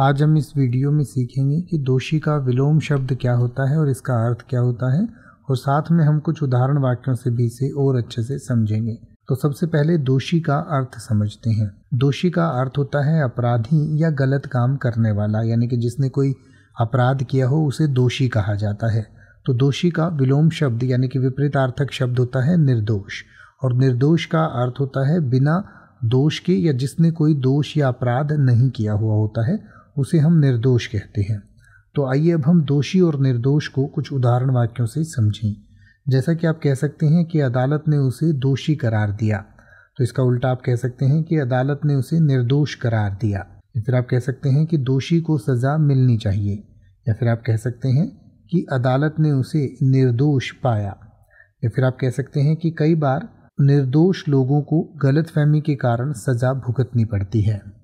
आज हम इस वीडियो में सीखेंगे कि दोषी का विलोम शब्द क्या होता है और इसका अर्थ क्या होता है, और साथ में हम कुछ उदाहरण वाक्यों से भी इसे और अच्छे से समझेंगे। तो सबसे पहले दोषी का अर्थ समझते हैं। दोषी का अर्थ होता है अपराधी या गलत काम करने वाला, यानी कि जिसने कोई अपराध किया हो, उसे दोषी कहा जाता है। तो दोषी का विलोम शब्द, यानी कि विपरीत आर्थक शब्द होता है निर्दोष, और निर्दोष का अर्थ होता है बिना दोष के या जिसने कोई दोष या अपराध नहीं किया हुआ होता है उसे हम निर्दोष कहते हैं। तो आइए अब हम दोषी और निर्दोष को कुछ उदाहरण वाक्यों से समझें। जैसा कि आप कह सकते हैं कि अदालत ने उसे दोषी करार दिया। तो इसका उल्टा आप कह सकते हैं कि अदालत ने उसे निर्दोष करार दिया। या फिर आप कह सकते हैं कि दोषी को सज़ा मिलनी चाहिए। या फिर आप कह सकते हैं कि अदालत ने उसे निर्दोष पाया। या फिर आप कह सकते हैं कि कई बार निर्दोष लोगों को गलतफहमी के कारण सज़ा भुगतनी पड़ती है।